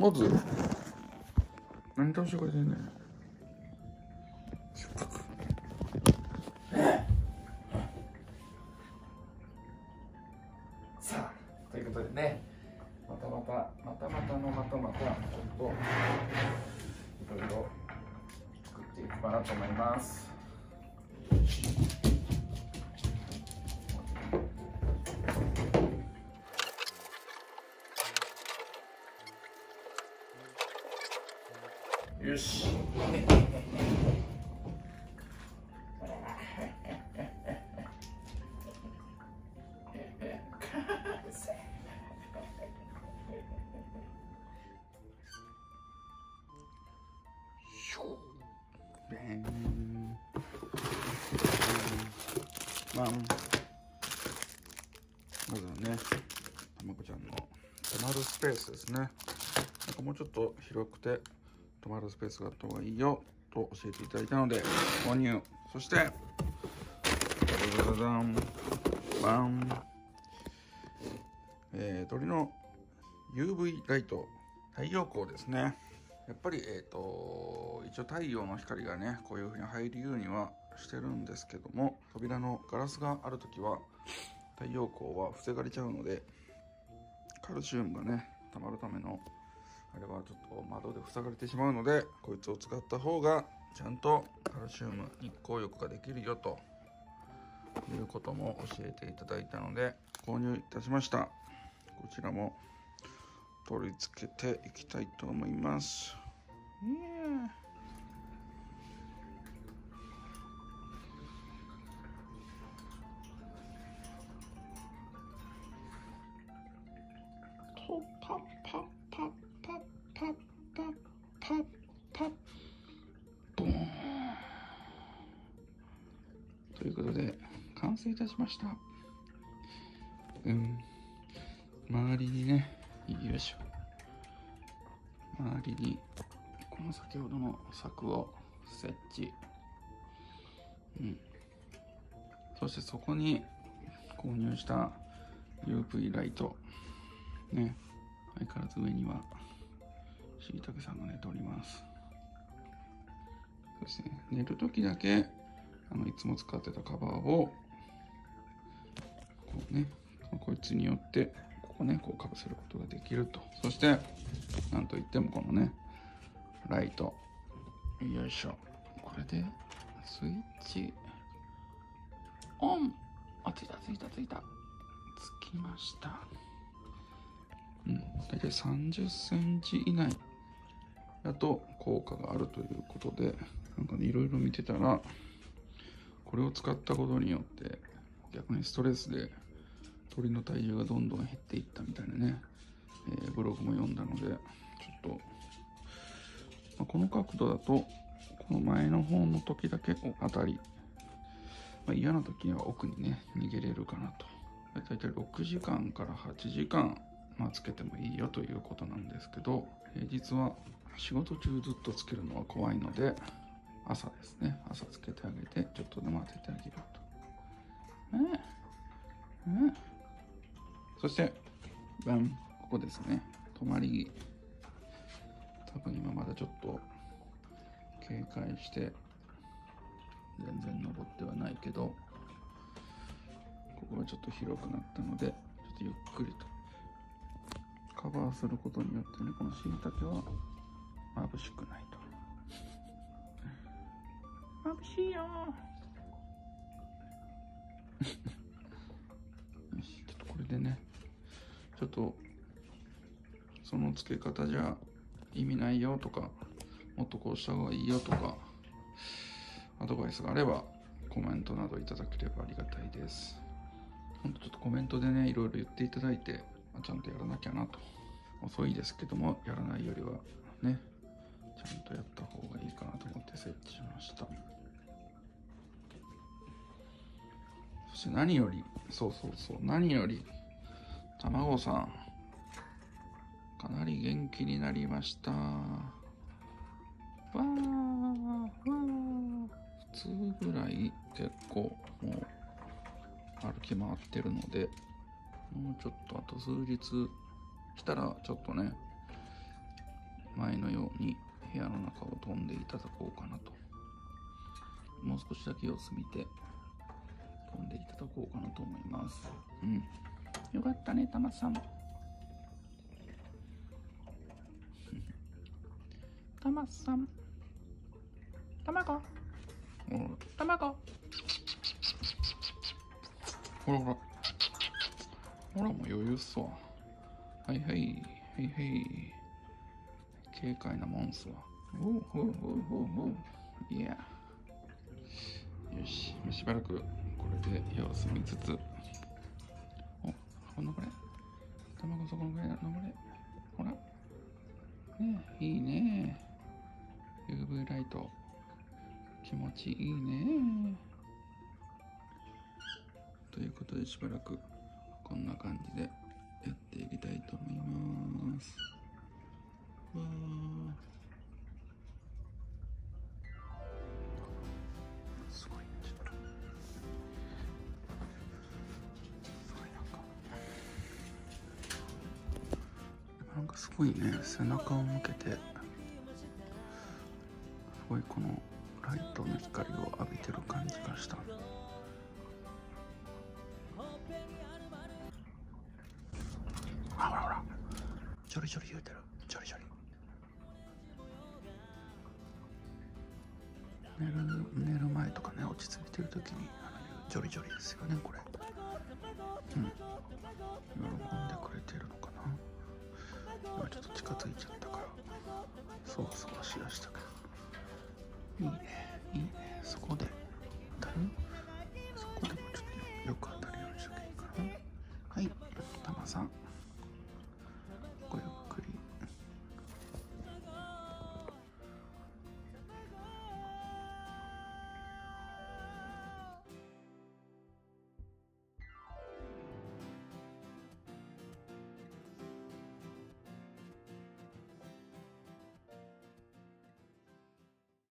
まず。何倒してくれてんねん。さあということでね。またまたまたまたのまたまたちょっといろいろ作っていこうかなと思いますよし。まずはねたまこちゃんの泊まるスペースですね。なんかもうちょっと広くて泊まるスペースがあった方がいいよと教えていただいたので購入。そしてダダダダンバン。えー、鳥の UV ライト太陽光ですね。やっぱりえっ、と一応太陽の光がねこういう風に入るようにはしてるんですけども扉のガラスがある時は太陽光は防がれちゃうのでカルシウムがね溜まるためのあれはちょっと窓で塞がれてしまうのでこいつを使った方がちゃんとカルシウム日光浴ができるよということも教えていただいたので購入いたしました。こちらも取り付けていきたいと思います。イエー。とパッパッいたしました。うん。周りにねよいしょ。周りにこの先ほどの柵を設置。うん。そしてそこに購入した UV ライト。ね。相変わらず上にはしいたけさんが寝ております。そして、ね、寝る時だけあのいつも使ってたカバーをこいつによってここねこうかぶせることができると。そしてなんといってもこのねライト。よいしょ。これでスイッチ。オン。あついたついたついた。つきました。うん。大体30センチ以内。だと効果があるということでなんかねいろいろ見てたらこれを使ったことによって逆にストレスで鳥の体重がどんどん減っていったみたいなね、えー、ブログも読んだのでちょっと、まあ、この角度だとこの前の方の時だけ当たり、まあ、嫌な時には奥にね逃げれるかなと。大体6時間から8時間、まあ、つけてもいいよということなんですけど平日は仕事中ずっとつけるのは怖いので朝ですね。朝つけてあげてちょっとでも当ててあげると。ねえ。ねえ。そしてバンここですね。泊まり。多分今まだちょっと警戒して全然登ってはないけどここがちょっと広くなったのでちょっとゆっくりとカバーすることによってねこのしいたけは眩しくないと。眩しいよよ ちょっとその付け方じゃ意味ないよとかもっとこうした方がいいよとかアドバイスがあればコメントなどいただければありがたいです。ほんとちょっとコメントでねいろいろ言っていただいて、ちゃんとやらなきゃなと。遅いですけどもやらないよりはねちゃんとやった方がいいかなと思って設置しました。そして何よりそうそうそう何より卵さん。かなり元気になりました。わーわー普通ぐらい結構もう歩き回ってるのでもうちょっとあと数日したらちょっとね前のように部屋の中を飛んでいただこうかなと。もう少しだけ様子見て飛んでいただこうかなと思います。うん。よかったねたまさん。たまさん。卵。卵。ほらほら。ほらもう余裕っすわ。はいはい。はいはい。軽快なもんっすわおうおうおうおうおう。いや。よししばらくこれで様子見つつ。そこのぐらいだ登れ。ほら。ねいいね。UV ライト。気持ちいいね。ということでしばらくこんな感じでやっていきたいと思います。わすすごいね背中を向けて。すごいこのライトの光を浴びてる感じがした。あほらほら。ちょりちょり言うてる。ちょりちょり寝る寝る前とかね落ち着いてる時にあのジョリジョリですよねこれ。うん。喜んでくれてるのかな。今ちょっと近づいちゃったからそわそわしだしたからいいねいいねそこで。